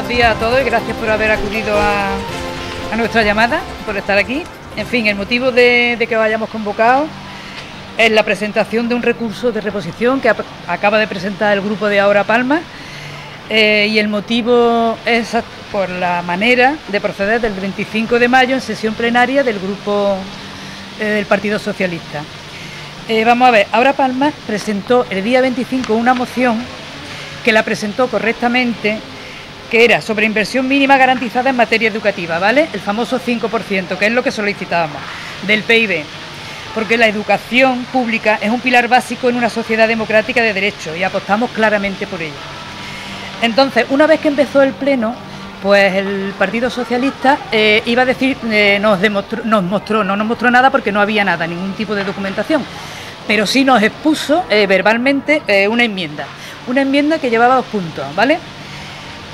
días a todos y gracias por haber acudido a, nuestra llamada, por estar aquí. En fin, el motivo de, que os hayamos convocado es la presentación de un recurso de reposición que acaba de presentar el grupo de Ahora Palma eh, y el motivo es por la manera de proceder del 25 de mayo en sesión plenaria del grupo eh, del Partido Socialista. Eh, vamos a ver, Ahora Palma presentó el día 25 una moción que la presentó correctamente, que era sobre inversión mínima garantizada en materia educativa, ¿vale? El famoso 5%, que es lo que solicitábamos, del PIB. Porque la educación pública es un pilar básico en una sociedad democrática de derecho y apostamos claramente por ello. Entonces, una vez que empezó el pleno, pues el Partido Socialista eh, iba a decir, eh, nos, nos mostró, no nos mostró nada porque no había nada, ningún tipo de documentación, pero sí nos expuso eh, verbalmente una enmienda una enmienda que llevaba dos puntos, ¿vale?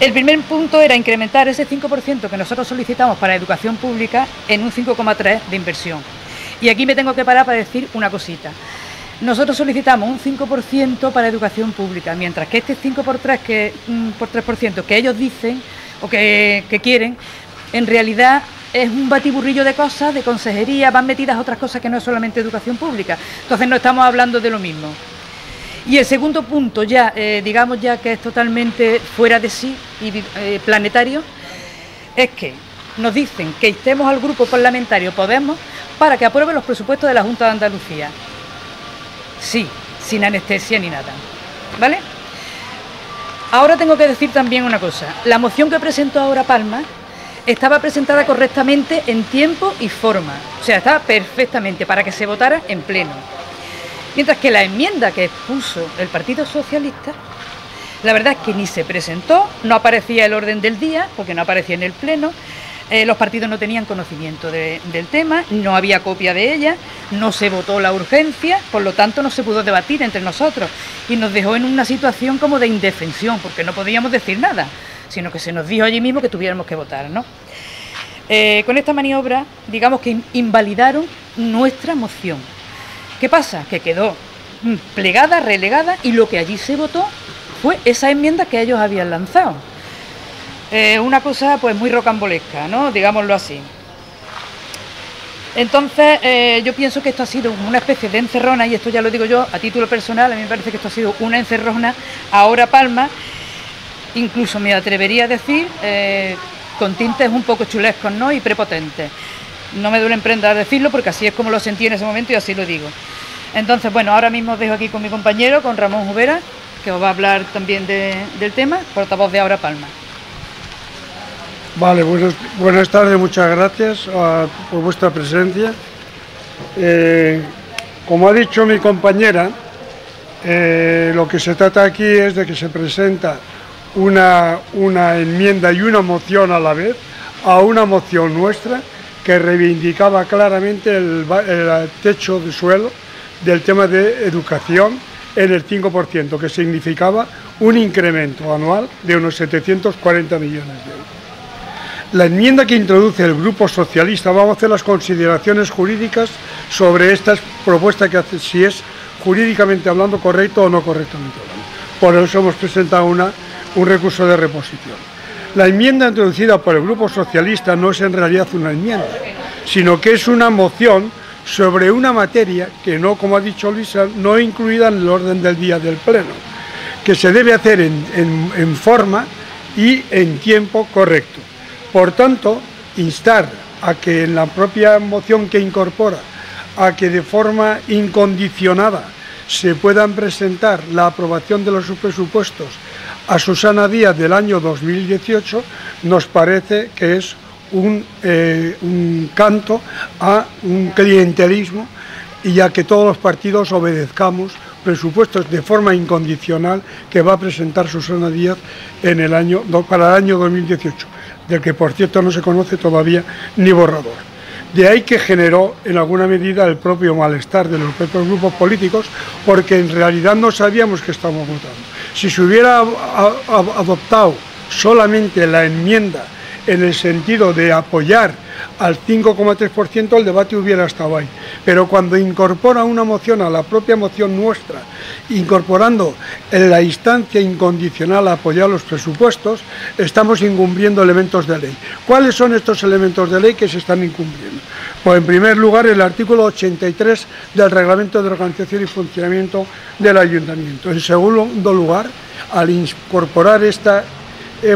El primer punto era incrementar ese 5% que nosotros solicitamos para educación pública en un 5,3% de inversión. Y aquí me tengo que parar para decir una cosita. Nosotros solicitamos un 5% para educación pública, mientras que este 5 por 3, que, mm, por 3% que ellos dicen o que, que quieren, en realidad es un batiburrillo de cosas, de consejería, van metidas otras cosas que no es solamente educación pública. Entonces no estamos hablando de lo mismo. Y el segundo punto, ya, eh, digamos ya que es totalmente fuera de sí y eh, planetario, es que nos dicen que estemos al grupo parlamentario Podemos para que apruebe los presupuestos de la Junta de Andalucía. Sí, sin anestesia ni nada. ¿Vale? Ahora tengo que decir también una cosa. La moción que presentó ahora Palma estaba presentada correctamente en tiempo y forma. O sea, estaba perfectamente para que se votara en pleno. Mientras que la enmienda que puso el Partido Socialista, la verdad es que ni se presentó, no aparecía el orden del día, porque no aparecía en el Pleno, eh, los partidos no tenían conocimiento del tema, no había copia de ella, no se votó la urgencia, por lo tanto no se pudo debatir entre nosotros y nos dejó en una situación como de indefensión, porque no podíamos decir nada, sino que se nos dijo allí mismo que tuviéramos que votar. ¿no? Eh, con esta maniobra, digamos que invalidaron nuestra moción ¿Qué pasa? Que quedó mm, plegada, relegada y lo que allí se votó fue esa enmienda que ellos habían lanzado. Eh, una cosa pues muy rocambolesca, ¿no? Digámoslo así. Entonces, eh, yo pienso que esto ha sido una especie de encerrona, y esto ya lo digo yo a título personal, a mí me parece que esto ha sido una encerrona ahora Palma, incluso me atrevería a decir, eh, con tintes un poco chulescos ¿no? y prepotentes. No me duele emprender decirlo porque así es como lo sentí en ese momento y así lo digo. Entonces, bueno, ahora mismo os dejo aquí con mi compañero, con Ramón Jubera, que os va a hablar también del tema, portavoz de Ahora Palma. Vale, buenas, tardes, muchas gracias por vuestra presencia. Eh, como ha dicho mi compañera, eh, lo que se trata aquí es de que se presenta una, una enmienda y una moción a la vez a una moción nuestra que reivindicaba claramente el, techo de suelo del tema de educación en el 5%, que significaba un incremento anual de unos 740 millones de euros. La enmienda que introduce el Grupo Socialista, vamos a hacer las consideraciones jurídicas sobre esta propuesta que hace, si es jurídicamente hablando correcto o no correctamente hablando. Por eso hemos presentado una, un recurso de reposición. La enmienda introducida por el Grupo Socialista no es en realidad una enmienda, sino que es una moción sobre una materia que no, como ha dicho Luisa, no incluida en el orden del día del Pleno, que se debe hacer en, forma y en tiempo correcto. Por tanto, instar a que en la propia moción que incorpora, a que de forma incondicionada se puedan presentar la aprobación de los presupuestos a Susana Díaz del año 2018 nos parece que es eh, un, canto a un clientelismo y a que todos los partidos obedezcamos presupuestos de forma incondicional que va a presentar Susana Díaz en el año, para el año 2018, del que por cierto no se conoce todavía ni borrador. De ahí que generó en alguna medida el propio malestar de los propios grupos políticos, porque en realidad no sabíamos que estábamos votando. Si se hubiera adoptado solamente la enmienda en el sentido de apoyar al 5,3%, el debate hubiera estado ahí. Pero cuando incorpora una moción a la propia moción nuestra, incorporando en la instancia incondicional a apoyar los presupuestos, estamos incumpliendo elementos de ley. ¿Cuáles son estos elementos de ley que se están incumpliendo? Pues en primer lugar el artículo 83 del Reglamento de Organización y Funcionamiento del Ayuntamiento. En segundo lugar, al incorporar esta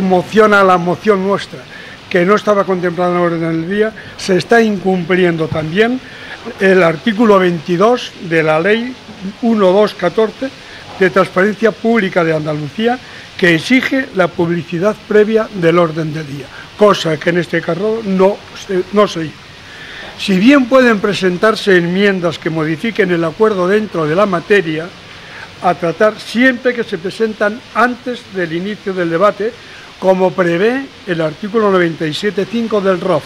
moción a la moción nuestra, que no estaba contemplada en la orden del día, se está incumpliendo también el artículo 22 de la ley 1214 de transparencia pública de Andalucía, que exige la publicidad previa del orden del día, cosa que en este caso no no se hizo. Si bien pueden presentarse enmiendas que modifiquen el acuerdo dentro de la materia, a tratar siempre que se presentan antes del inicio del debate, como prevé el artículo 97.5 del ROF.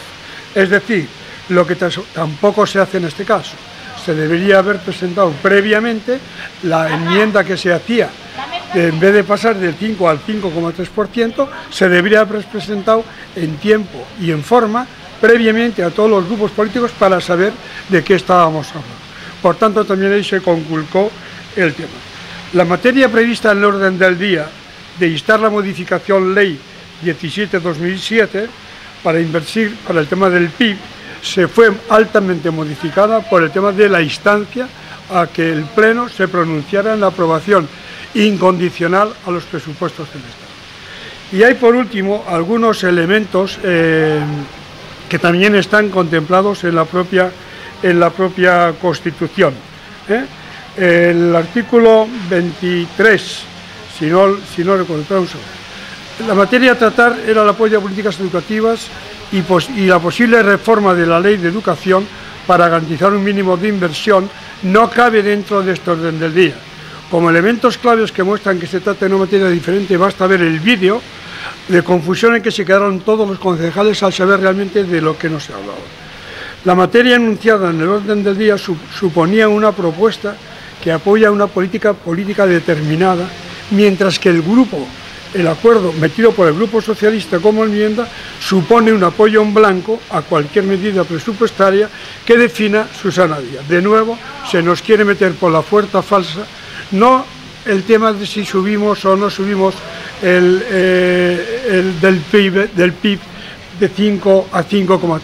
Es decir, lo que tampoco se hace en este caso. Se debería haber presentado previamente la enmienda que se hacía. En vez de pasar del 5 al 5,3%, se debería haber presentado en tiempo y en forma previamente a todos los grupos políticos para saber de qué estábamos hablando. Por tanto, también ahí se conculcó el tema. La materia prevista en el orden del día de instar la modificación ley 17-2007 para invertir para el tema del PIB se fue altamente modificada por el tema de la instancia a que el Pleno se pronunciara en la aprobación incondicional a los presupuestos del Estado. Y hay por último algunos elementos eh, que también están contemplados en la propia, en la propia Constitución. ¿eh? El artículo 23, si no, si no recuerdo, la materia a tratar era el apoyo a políticas educativas y, y la posible reforma de la ley de educación para garantizar un mínimo de inversión no cabe dentro de este orden del día. Como elementos claves que muestran que se trata de una materia diferente, basta ver el vídeo de confusión en que se quedaron todos los concejales al saber realmente de lo que nos se hablaba. La materia enunciada en el orden del día suponía una propuesta que apoya una política política determinada, mientras que el grupo, el acuerdo metido por el Grupo Socialista como enmienda, supone un apoyo en blanco a cualquier medida presupuestaria que defina Susana Díaz. De nuevo, se nos quiere meter por la fuerza falsa, no el tema de si subimos o no subimos el, eh, del, PIB, del PIB de 5 a 5,3,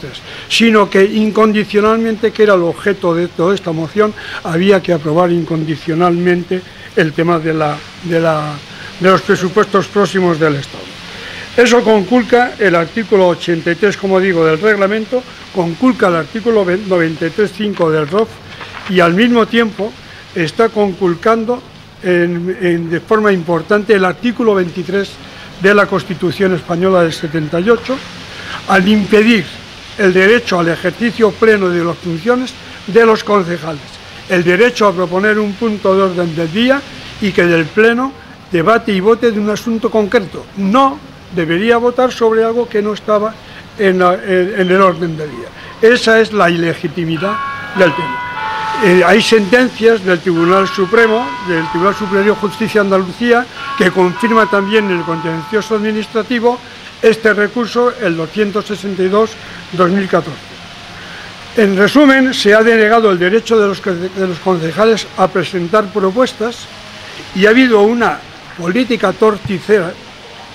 sino que incondicionalmente, que era el objeto de toda esta moción, había que aprobar incondicionalmente el tema de, la, de, la, de los presupuestos próximos del Estado. Eso conculca el artículo 83, como digo, del reglamento, conculca el artículo 93.5 del ROF y al mismo tiempo está conculcando de forma importante el artículo 23 de la Constitución Española del 78, al impedir el derecho al ejercicio pleno de las funciones de los concejales, el derecho a proponer un punto de orden del día y que del Pleno debate y vote de un asunto concreto. No debería votar sobre algo que no estaba en, en el orden del día. Esa es la ilegitimidad del tema. Eh, hay sentencias del Tribunal Supremo, del Tribunal Superior de Justicia de Andalucía, que confirma también en el contencioso administrativo este recurso, el 262-2014. En resumen, se ha denegado el derecho de los, de los concejales a presentar propuestas y ha habido una política torticera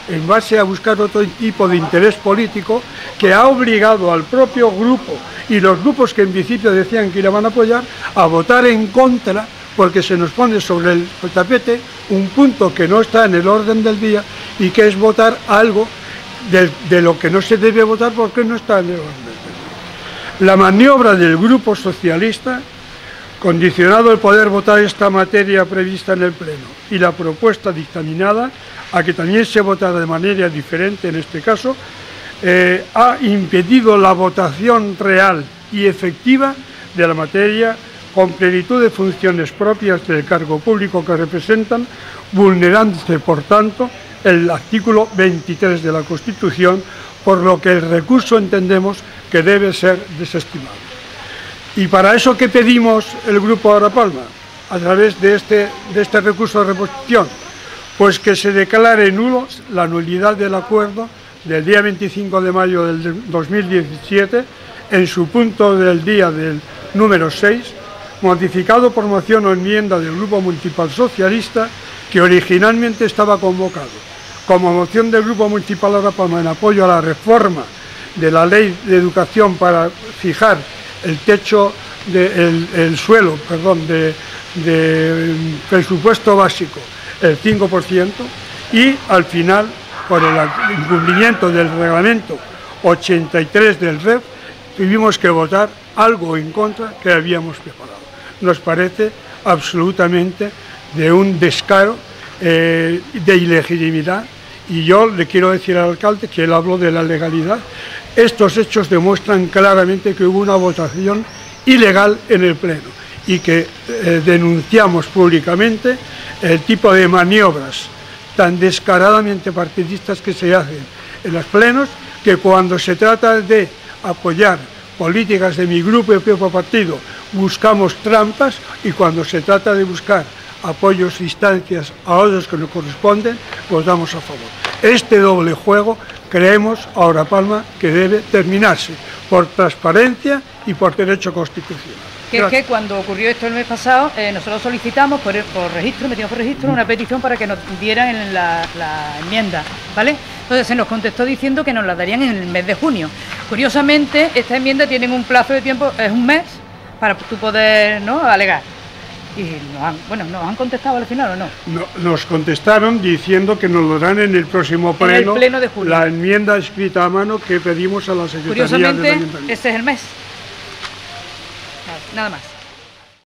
en base a buscar otro tipo de interés político que ha obligado al propio grupo y los grupos que en principio decían que iban a apoyar a votar en contra porque se nos pone sobre el, tapete un punto que no está en el orden del día y que es votar algo de, de lo que no se debe votar porque no está en el orden del día. La maniobra del Grupo Socialista, condicionado el poder votar esta materia prevista en el Pleno y la propuesta dictaminada, a que también se votara de manera diferente en este caso, eh, ha impedido la votación real y efectiva de la materia con plenitud de funciones propias del cargo público que representan, vulnerándose, por tanto, el artículo 23 de la Constitución, por lo que el recurso entendemos que debe ser desestimado. ¿Y para eso qué pedimos el Grupo Ahora Palma? A través de este, de este recurso de reposición, pues que se declare nulo la nulidad del acuerdo del día 25 de mayo del 2017, en su punto del día del número 6, modificado por moción o enmienda del Grupo Municipal Socialista, que originalmente estaba convocado como moción del Grupo Municipal de Palma en apoyo a la reforma de la Ley de Educación para fijar el techo, el, suelo, perdón, de, de presupuesto básico, el 5%, y al final, por el incumplimiento del reglamento 83 del REF, tuvimos que votar algo en contra que habíamos preparado. Nos parece absolutamente de un descaro, eh, de ilegitimidad, y yo le quiero decir al alcalde que él habló de la legalidad. Estos hechos demuestran claramente que hubo una votación ilegal en el Pleno y que eh, denunciamos públicamente el tipo de maniobras tan descaradamente partidistas que se hacen en los plenos, que cuando se trata de apoyar políticas de mi grupo y propio partido buscamos trampas y cuando se trata de buscar apoyos, instancias a otros que nos corresponden, votamos a favor. Este doble juego creemos ahora Palma que debe terminarse por transparencia y por derecho constitucional. Que es que cuando ocurrió esto el mes pasado, eh, nosotros solicitamos por, registro, metimos por registro una petición para que nos dieran la, la, enmienda, ¿vale? Entonces se nos contestó diciendo que nos la darían en el mes de junio. Curiosamente, esta enmienda tiene un plazo de tiempo, es un mes, para tú poder ¿no? alegar. Y nos han, bueno, ¿nos han contestado al final o no? Nos contestaron diciendo que nos lo dan en el próximo pleno, pleno de julio. la enmienda escrita a mano que pedimos a la Secretaría Curiosamente, este es el mes. Nada más.